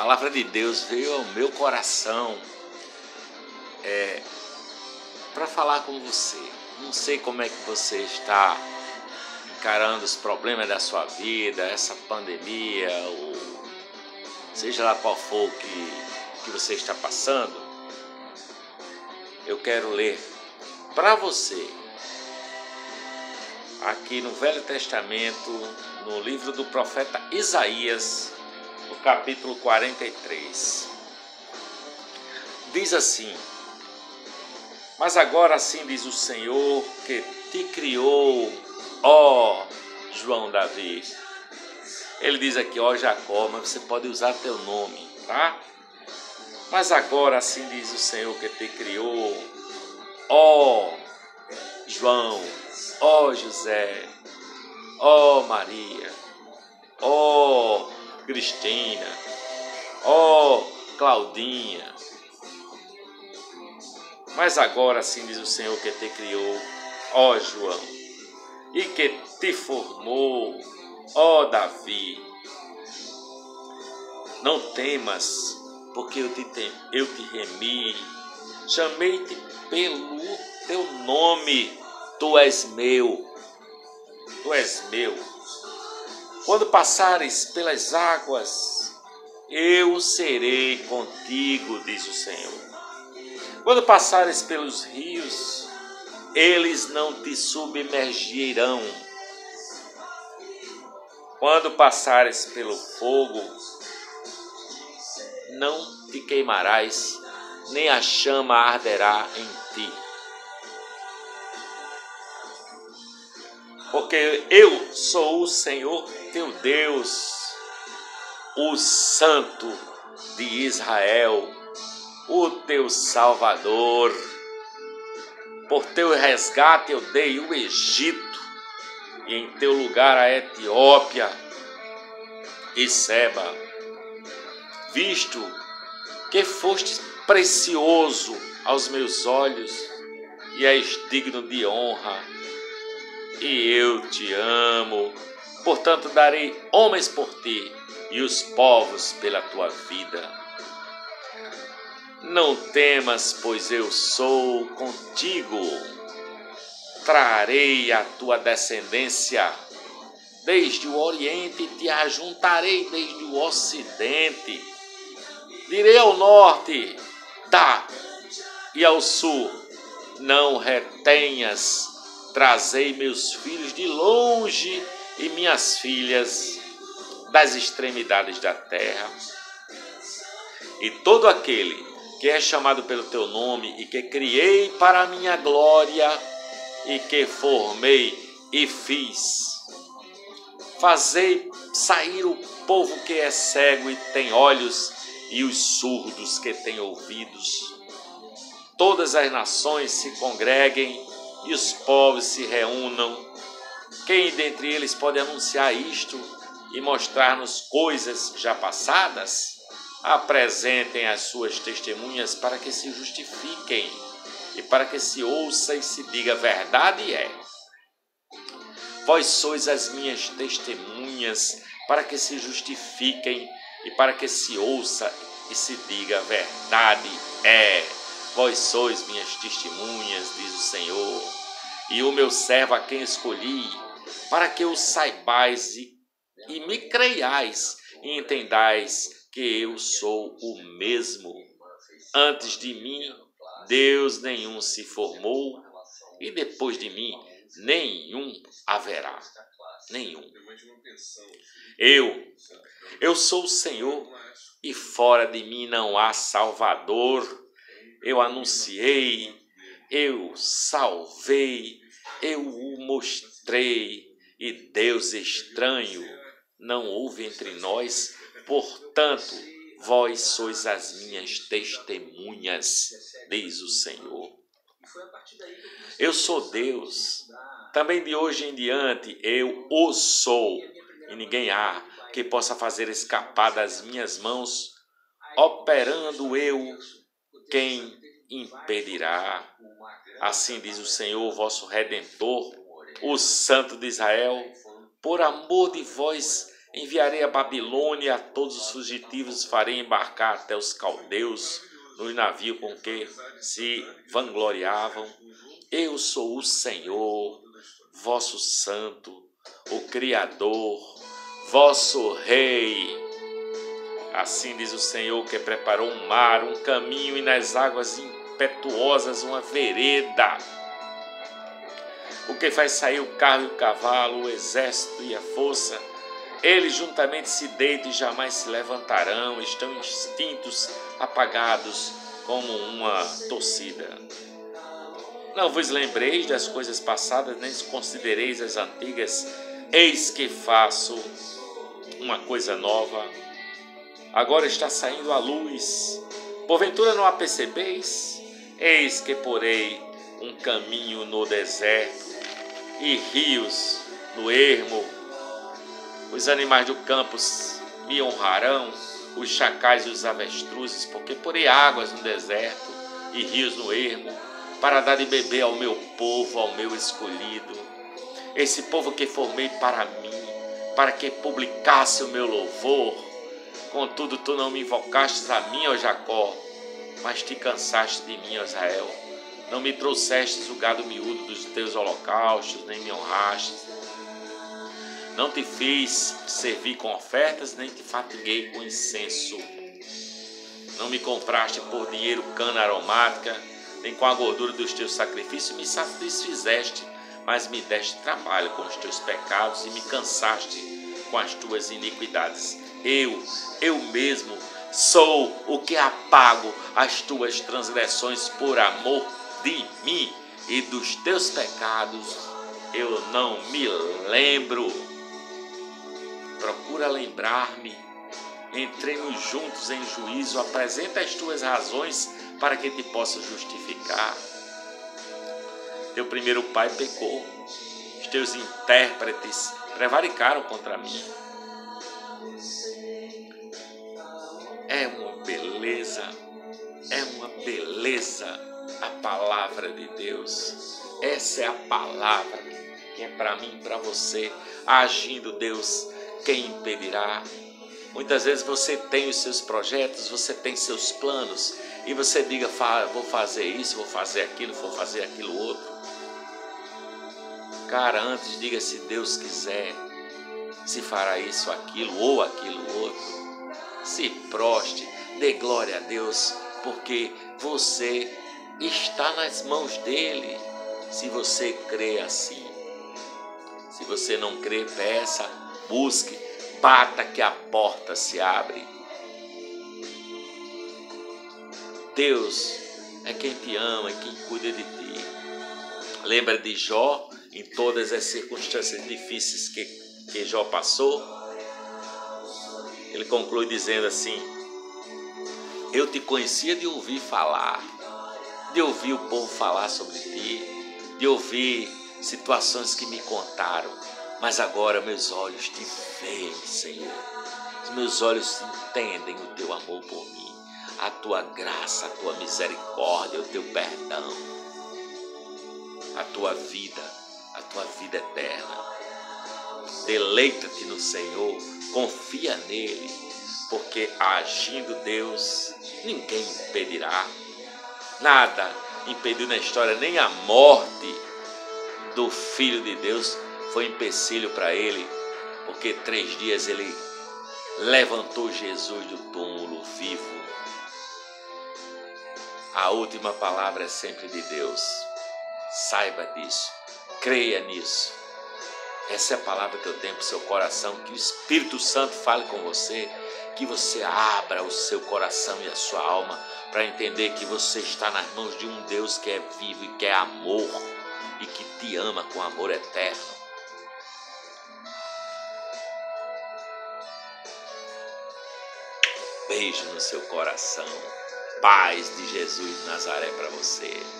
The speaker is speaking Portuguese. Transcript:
palavra de Deus veio ao meu coração é, para falar com você. Não sei como é que você está encarando os problemas da sua vida, essa pandemia, ou seja lá qual for o que, que você está passando. Eu quero ler para você, aqui no Velho Testamento, no livro do profeta Isaías, no capítulo 43. Diz assim: Mas agora assim diz o Senhor que te criou, ó João Davi. Ele diz aqui, ó Jacó, mas você pode usar teu nome, tá? Mas agora assim diz o Senhor que te criou, ó João, ó José, ó Maria, ó Cristina, ó Claudinha. Mas agora assim diz o Senhor que te criou, ó João, e que te formou, ó Davi. Não temas, porque eu te, eu te remi, chamei-te pelo teu nome, tu és meu, tu és meu. Quando passares pelas águas, eu serei contigo, diz o Senhor. Quando passares pelos rios, eles não te submergirão. Quando passares pelo fogo, não te queimarás, nem a chama arderá em ti. Porque eu sou o Senhor teu Deus, o Santo de Israel, o teu Salvador. Por teu resgate eu dei o Egito, e em teu lugar a Etiópia e Seba. Visto que foste precioso aos meus olhos e és digno de honra, e eu te amo Portanto, darei homens por ti e os povos pela tua vida. Não temas, pois eu sou contigo. Trarei a tua descendência desde o Oriente, te ajuntarei desde o Ocidente. Direi ao norte, dá, e ao sul, não retenhas. Trazei meus filhos de longe e minhas filhas das extremidades da terra. E todo aquele que é chamado pelo teu nome e que criei para a minha glória e que formei e fiz. Fazei sair o povo que é cego e tem olhos e os surdos que têm ouvidos. Todas as nações se congreguem e os povos se reúnam quem dentre eles pode anunciar isto e mostrar-nos coisas já passadas? Apresentem as suas testemunhas para que se justifiquem e para que se ouça e se diga verdade é. Vós sois as minhas testemunhas para que se justifiquem e para que se ouça e se diga verdade é. Vós sois minhas testemunhas, diz o Senhor e o meu servo a quem escolhi, para que o saibais e, e me creiais e entendais que eu sou o mesmo. Antes de mim, Deus nenhum se formou, e depois de mim, nenhum haverá. Nenhum. Eu, eu sou o Senhor, e fora de mim não há Salvador. Eu anunciei, eu salvei, eu o mostrei, e Deus estranho não houve entre nós, portanto, vós sois as minhas testemunhas, diz o Senhor. Eu sou Deus, também de hoje em diante eu o sou, e ninguém há que possa fazer escapar das minhas mãos, operando eu quem impedirá. Assim diz o Senhor, vosso redentor, o Santo de Israel: por amor de vós Enviarei a Babilônia a todos os fugitivos, farei embarcar até os caldeus no navio com que se vangloriavam. Eu sou o Senhor, vosso Santo, o Criador, vosso Rei. Assim diz o Senhor que preparou um mar, um caminho e nas águas impetuosas uma vereda. O que faz sair o carro e o cavalo, o exército e a força eles juntamente se deitam e jamais se levantarão, estão extintos, apagados como uma torcida. Não vos lembreis das coisas passadas, nem considereis as antigas. Eis que faço uma coisa nova. Agora está saindo a luz. Porventura não a percebeis? Eis que porei um caminho no deserto e rios no ermo os animais do campo me honrarão, os chacais e os avestruzes, porque porei águas no deserto e rios no ermo, para dar de beber ao meu povo, ao meu escolhido, esse povo que formei para mim, para que publicasse o meu louvor. Contudo, tu não me invocastes a mim, ó Jacó, mas te cansaste de mim, ó Israel. Não me trouxestes o gado miúdo dos teus holocaustos, nem me honrastes não te fiz servir com ofertas, nem te fatiguei com incenso. Não me compraste por dinheiro cana aromática, nem com a gordura dos teus sacrifícios me satisfizeste, mas me deste trabalho com os teus pecados e me cansaste com as tuas iniquidades. Eu, eu mesmo, sou o que apago as tuas transgressões por amor de mim e dos teus pecados eu não me lembro procura lembrar-me. Entremos juntos em juízo, apresenta as tuas razões para que te possa justificar. Teu primeiro pai pecou, teus intérpretes prevaricaram contra mim. É uma beleza, é uma beleza a palavra de Deus. Essa é a palavra que é para mim para você, agindo Deus quem impedirá? Muitas vezes você tem os seus projetos, você tem seus planos e você diga, vou fazer isso, vou fazer aquilo, vou fazer aquilo outro. Cara, antes diga se Deus quiser, se fará isso, aquilo ou aquilo outro. Se proste, dê glória a Deus, porque você está nas mãos dele. Se você crê assim. Se você não crê, peça busque, bata que a porta se abre. Deus é quem te ama, é quem cuida de ti. Lembra de Jó em todas as circunstâncias difíceis que, que Jó passou? Ele conclui dizendo assim: Eu te conhecia de ouvir falar, de ouvir o povo falar sobre ti, de ouvir situações que me contaram mas agora meus olhos te veem, Senhor. Os meus olhos entendem o teu amor por mim, a tua graça, a tua misericórdia, o teu perdão, a tua vida, tua vida eterna. Deleita-te no Senhor, confia nele, porque agindo Deus, ninguém impedirá. Nada impediu na história, nem a morte do Filho de Deus foi empecilho para ele, porque três dias ele levantou Jesus do túmulo vivo. A última palavra é sempre de Deus. Saiba disso, creia nisso. Essa é a palavra que eu tenho para o seu coração. Que o Espírito Santo fale com você, que você abra o seu coração e a sua alma para entender que você está nas mãos de um Deus que é vivo e que é amor e que te ama com amor eterno. beijo no seu coração. Paz de Jesus de Nazaré para você.